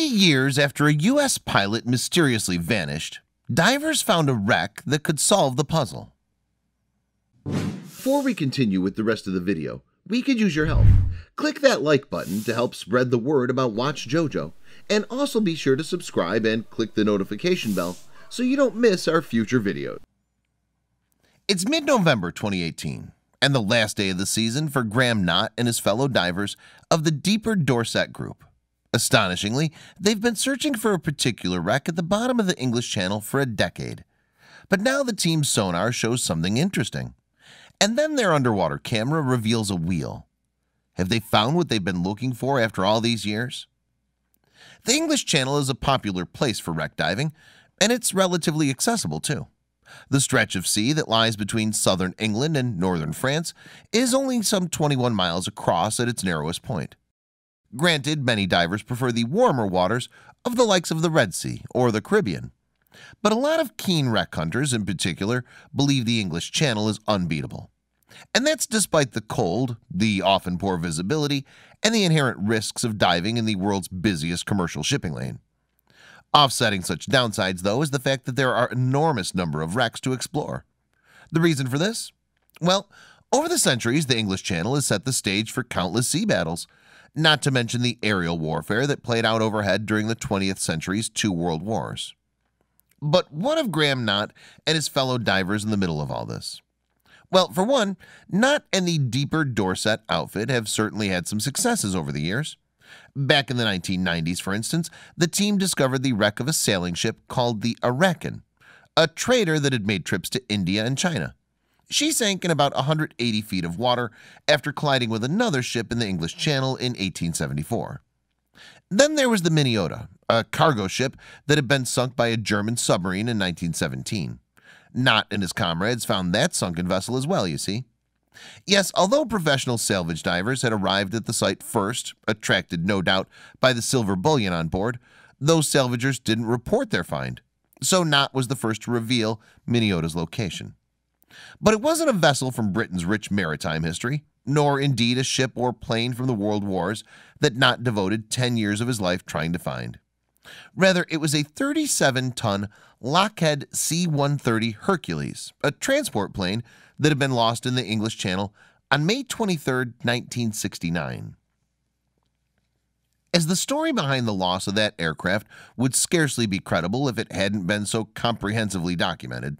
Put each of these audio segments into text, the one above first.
50 years after a U.S. pilot mysteriously vanished, divers found a wreck that could solve the puzzle. Before we continue with the rest of the video, we could use your help. Click that like button to help spread the word about Watch JoJo, and also be sure to subscribe and click the notification bell so you don't miss our future videos. It's mid-November 2018 and the last day of the season for Graham Knott and his fellow divers of the Deeper Dorset Group. Astonishingly, they've been searching for a particular wreck at the bottom of the English Channel for a decade. But now the team's sonar shows something interesting. And then their underwater camera reveals a wheel. Have they found what they've been looking for after all these years? The English Channel is a popular place for wreck diving, and it's relatively accessible too. The stretch of sea that lies between southern England and northern France is only some 21 miles across at its narrowest point. Granted, many divers prefer the warmer waters of the likes of the Red Sea or the Caribbean. But a lot of keen wreck hunters in particular believe the English Channel is unbeatable. And that's despite the cold, the often poor visibility, and the inherent risks of diving in the world's busiest commercial shipping lane. Offsetting such downsides, though, is the fact that there are enormous number of wrecks to explore. The reason for this? Well, over the centuries, the English Channel has set the stage for countless sea battles, not to mention the aerial warfare that played out overhead during the 20th century's two world wars. But what of Graham Knott and his fellow divers in the middle of all this? Well, for one, Knott and the deeper Dorset outfit have certainly had some successes over the years. Back in the 1990s, for instance, the team discovered the wreck of a sailing ship called the Arakan, a trader that had made trips to India and China. She sank in about 180 feet of water after colliding with another ship in the English Channel in 1874. Then there was the Minnesota, a cargo ship that had been sunk by a German submarine in 1917. Knott and his comrades found that sunken vessel as well, you see. Yes, although professional salvage divers had arrived at the site first, attracted no doubt by the silver bullion on board, those salvagers didn't report their find. So Knott was the first to reveal Minnesota's location. But it wasn't a vessel from Britain's rich maritime history, nor indeed a ship or plane from the world wars that Knott devoted 10 years of his life trying to find. Rather, it was a 37-ton Lockheed C-130 Hercules, a transport plane that had been lost in the English Channel on May 23, 1969. As the story behind the loss of that aircraft would scarcely be credible if it hadn't been so comprehensively documented.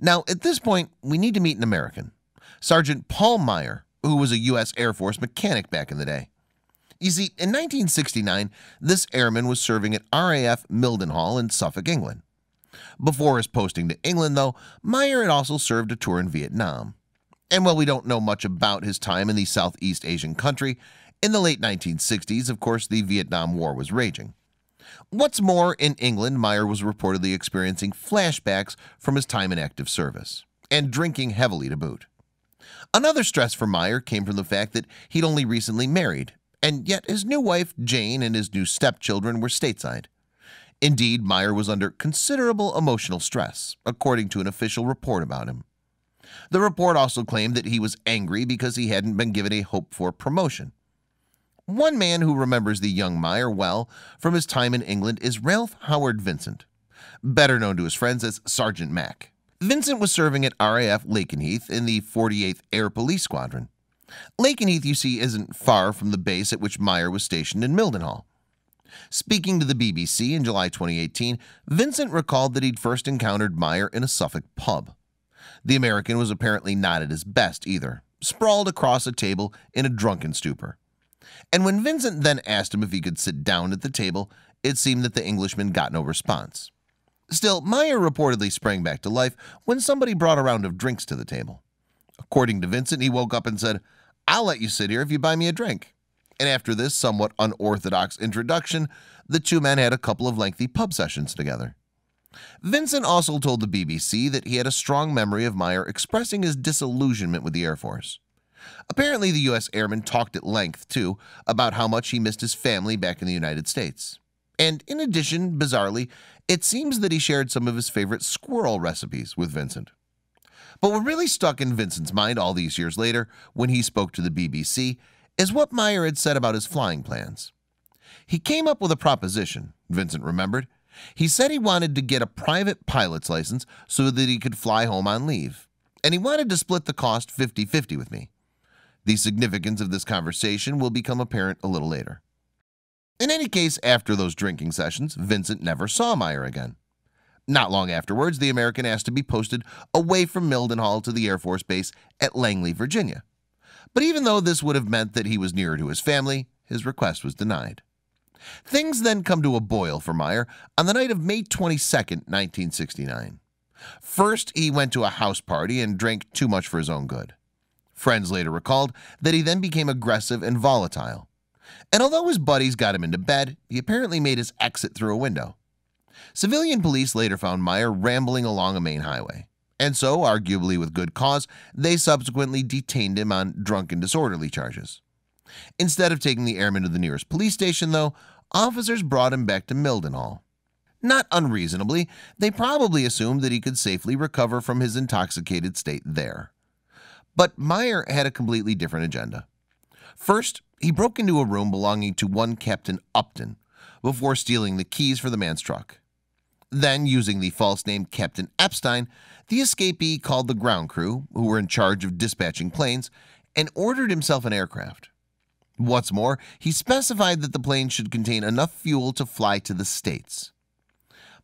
Now, at this point, we need to meet an American, Sergeant Paul Meyer, who was a U.S. Air Force mechanic back in the day. You see, in 1969, this airman was serving at RAF Mildenhall in Suffolk, England. Before his posting to England, though, Meyer had also served a tour in Vietnam. And while we don't know much about his time in the Southeast Asian country, in the late 1960s, of course, the Vietnam War was raging. What's more, in England, Meyer was reportedly experiencing flashbacks from his time in active service, and drinking heavily to boot. Another stress for Meyer came from the fact that he'd only recently married, and yet his new wife, Jane, and his new stepchildren were stateside. Indeed, Meyer was under considerable emotional stress, according to an official report about him. The report also claimed that he was angry because he hadn't been given a hoped-for promotion. One man who remembers the young Meyer well from his time in England is Ralph Howard Vincent, better known to his friends as Sergeant Mac. Vincent was serving at RAF Lakenheath in the 48th Air Police Squadron. Lakenheath, you see, isn't far from the base at which Meyer was stationed in Mildenhall. Speaking to the BBC in July 2018, Vincent recalled that he'd first encountered Meyer in a Suffolk pub. The American was apparently not at his best either, sprawled across a table in a drunken stupor and when Vincent then asked him if he could sit down at the table, it seemed that the Englishman got no response. Still, Meyer reportedly sprang back to life when somebody brought a round of drinks to the table. According to Vincent, he woke up and said, I'll let you sit here if you buy me a drink. And after this somewhat unorthodox introduction, the two men had a couple of lengthy pub sessions together. Vincent also told the BBC that he had a strong memory of Meyer expressing his disillusionment with the Air Force. Apparently, the U.S. airman talked at length, too, about how much he missed his family back in the United States. And in addition, bizarrely, it seems that he shared some of his favorite squirrel recipes with Vincent. But what really stuck in Vincent's mind all these years later, when he spoke to the BBC, is what Meyer had said about his flying plans. He came up with a proposition, Vincent remembered. He said he wanted to get a private pilot's license so that he could fly home on leave, and he wanted to split the cost 50-50 with me. The significance of this conversation will become apparent a little later. In any case, after those drinking sessions, Vincent never saw Meyer again. Not long afterwards, the American asked to be posted away from Mildenhall to the Air Force Base at Langley, Virginia. But even though this would have meant that he was nearer to his family, his request was denied. Things then come to a boil for Meyer on the night of May 22, 1969. First, he went to a house party and drank too much for his own good. Friends later recalled that he then became aggressive and volatile. And although his buddies got him into bed, he apparently made his exit through a window. Civilian police later found Meyer rambling along a main highway. And so, arguably with good cause, they subsequently detained him on drunken disorderly charges. Instead of taking the airman to the nearest police station, though, officers brought him back to Mildenhall. Not unreasonably, they probably assumed that he could safely recover from his intoxicated state there. But Meyer had a completely different agenda. First, he broke into a room belonging to one Captain Upton before stealing the keys for the man's truck. Then, using the false name Captain Epstein, the escapee called the ground crew, who were in charge of dispatching planes, and ordered himself an aircraft. What's more, he specified that the plane should contain enough fuel to fly to the States.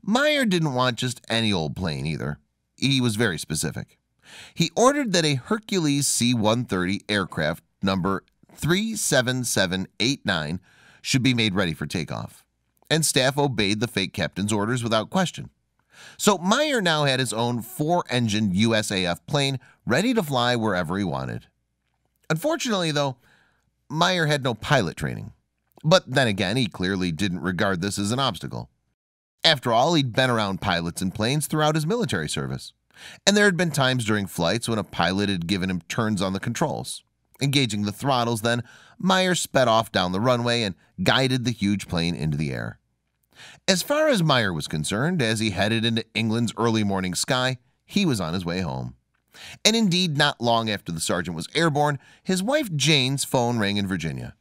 Meyer didn't want just any old plane either. He was very specific. He ordered that a Hercules C-130 aircraft number 37789 should be made ready for takeoff and staff obeyed the fake captain's orders without question. So Meyer now had his own four-engine USAF plane ready to fly wherever he wanted. Unfortunately, though, Meyer had no pilot training. But then again, he clearly didn't regard this as an obstacle. After all, he'd been around pilots and planes throughout his military service. And there had been times during flights when a pilot had given him turns on the controls. Engaging the throttles, then, Meyer sped off down the runway and guided the huge plane into the air. As far as Meyer was concerned, as he headed into England's early morning sky, he was on his way home. And indeed, not long after the sergeant was airborne, his wife Jane's phone rang in Virginia.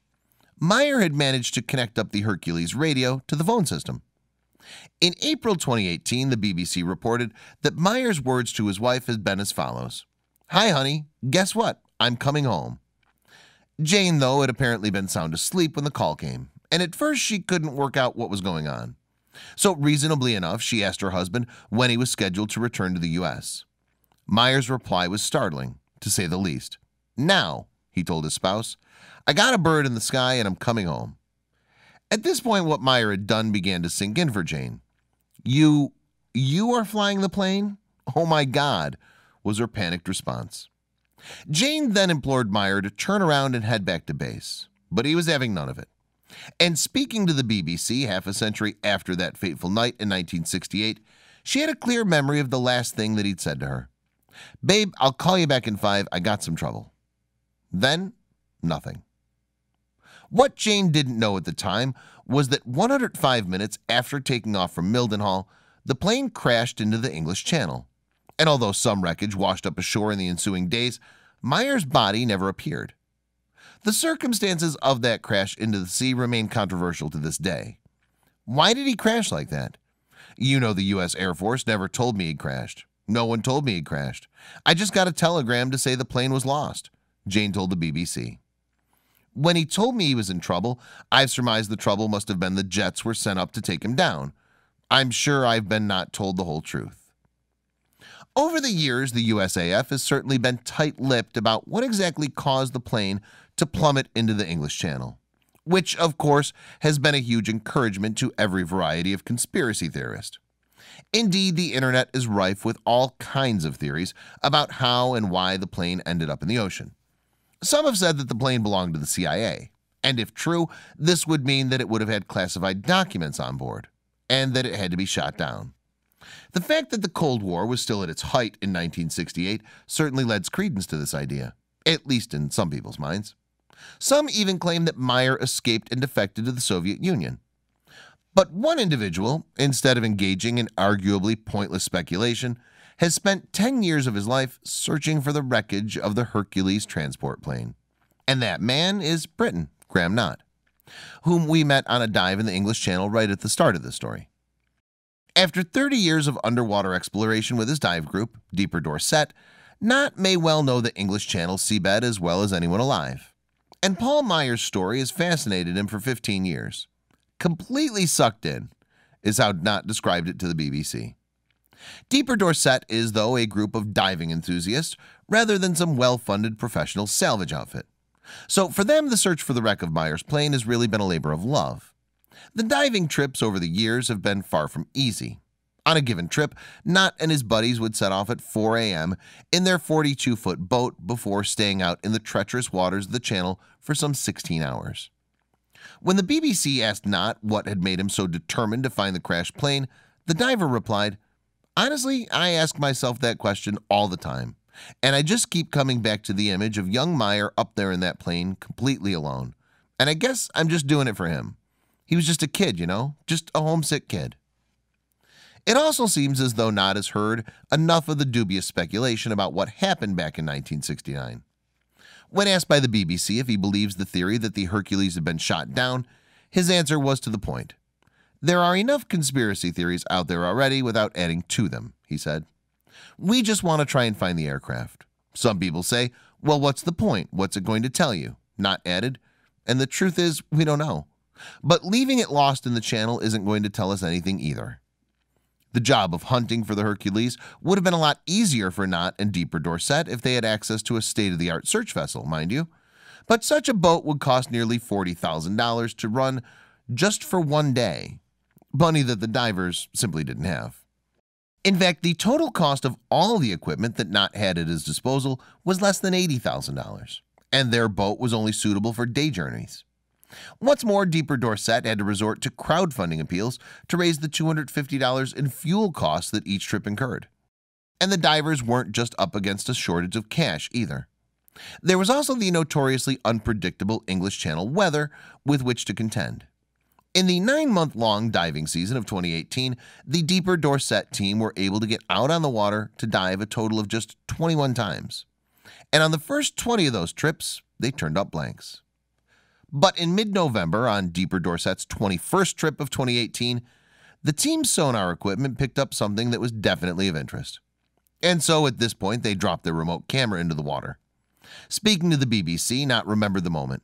Meyer had managed to connect up the Hercules radio to the phone system. In April 2018, the BBC reported that Meyer's words to his wife had been as follows Hi, honey, guess what? I'm coming home. Jane, though, had apparently been sound asleep when the call came, and at first she couldn't work out what was going on. So, reasonably enough, she asked her husband when he was scheduled to return to the U.S. Meyer's reply was startling, to say the least. Now, he told his spouse, I got a bird in the sky and I'm coming home. At this point, what Meyer had done began to sink in for Jane. You, you are flying the plane? Oh my God, was her panicked response. Jane then implored Meyer to turn around and head back to base, but he was having none of it. And speaking to the BBC half a century after that fateful night in 1968, she had a clear memory of the last thing that he'd said to her. Babe, I'll call you back in five. I got some trouble. Then, nothing. What Jane didn't know at the time was that 105 minutes after taking off from Mildenhall, the plane crashed into the English Channel and although some wreckage washed up ashore in the ensuing days, Meyer's body never appeared. The circumstances of that crash into the sea remain controversial to this day. Why did he crash like that? You know the U.S. Air Force never told me he crashed. No one told me he crashed. I just got a telegram to say the plane was lost, Jane told the BBC. When he told me he was in trouble, I've surmised the trouble must have been the jets were sent up to take him down. I'm sure I've been not told the whole truth. Over the years, the USAF has certainly been tight-lipped about what exactly caused the plane to plummet into the English Channel, which, of course, has been a huge encouragement to every variety of conspiracy theorist. Indeed, the internet is rife with all kinds of theories about how and why the plane ended up in the ocean. Some have said that the plane belonged to the CIA, and if true, this would mean that it would have had classified documents on board, and that it had to be shot down. The fact that the Cold War was still at its height in 1968 certainly lends credence to this idea, at least in some people's minds. Some even claim that Meyer escaped and defected to the Soviet Union. But one individual, instead of engaging in arguably pointless speculation, has spent 10 years of his life searching for the wreckage of the Hercules transport plane. And that man is Briton, Graham Knott. whom we met on a dive in the English Channel right at the start of the story. After 30 years of underwater exploration with his dive group, Deeper Dorset, Knott may well know the English Channel seabed as well as anyone alive. And Paul Meyer's story has fascinated him for 15 years. Completely sucked in is how Knott described it to the BBC. Deeper Dorset is, though, a group of diving enthusiasts rather than some well-funded professional salvage outfit. So for them, the search for the wreck of Meyer's plane has really been a labor of love. The diving trips over the years have been far from easy. On a given trip, Knott and his buddies would set off at 4 a.m. in their 42-foot boat before staying out in the treacherous waters of the channel for some 16 hours. When the BBC asked Knott what had made him so determined to find the crashed plane, the diver replied, Honestly, I ask myself that question all the time. And I just keep coming back to the image of young Meyer up there in that plane completely alone. And I guess I'm just doing it for him. He was just a kid, you know, just a homesick kid. It also seems as though Knott has heard enough of the dubious speculation about what happened back in 1969. When asked by the BBC if he believes the theory that the Hercules had been shot down, his answer was to the point. There are enough conspiracy theories out there already without adding to them, he said. We just want to try and find the aircraft. Some people say, well, what's the point? What's it going to tell you? Knott added. And the truth is, we don't know. But leaving it lost in the channel isn't going to tell us anything either. The job of hunting for the Hercules would have been a lot easier for Knott and Deeper Dorset if they had access to a state-of-the-art search vessel, mind you. But such a boat would cost nearly $40,000 to run just for one day, money that the divers simply didn't have. In fact, the total cost of all the equipment that Knott had at his disposal was less than $80,000, and their boat was only suitable for day journeys. What's more, Deeper Dorset had to resort to crowdfunding appeals to raise the $250 in fuel costs that each trip incurred. And the divers weren't just up against a shortage of cash either. There was also the notoriously unpredictable English Channel weather with which to contend. In the nine-month-long diving season of 2018, the Deeper Dorset team were able to get out on the water to dive a total of just 21 times. And on the first 20 of those trips, they turned up blanks. But in mid-November, on Deeper Dorset's 21st trip of 2018, the team's sonar equipment picked up something that was definitely of interest. And so at this point, they dropped their remote camera into the water. Speaking to the BBC, Knott remembered the moment.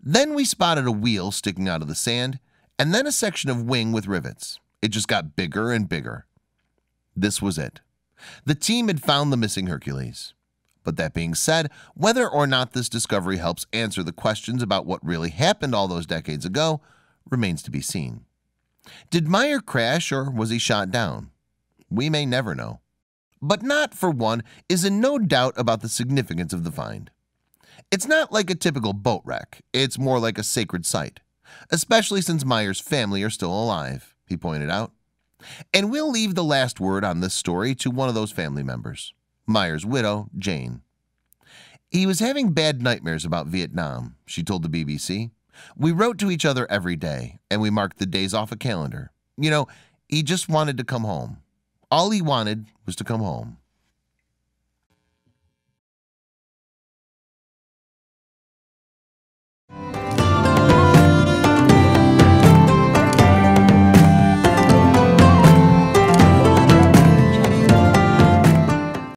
Then we spotted a wheel sticking out of the sand, and then a section of wing with rivets. It just got bigger and bigger. This was it. The team had found the missing Hercules. But that being said, whether or not this discovery helps answer the questions about what really happened all those decades ago remains to be seen. Did Meyer crash or was he shot down? We may never know. But Knott for one, is in no doubt about the significance of the find. It's not like a typical boat wreck, it's more like a sacred site, especially since Meyer's family are still alive, he pointed out. And we'll leave the last word on this story to one of those family members, Meyer's widow, Jane. He was having bad nightmares about Vietnam, she told the BBC. We wrote to each other every day, and we marked the days off a calendar. You know, he just wanted to come home. All he wanted was to come home.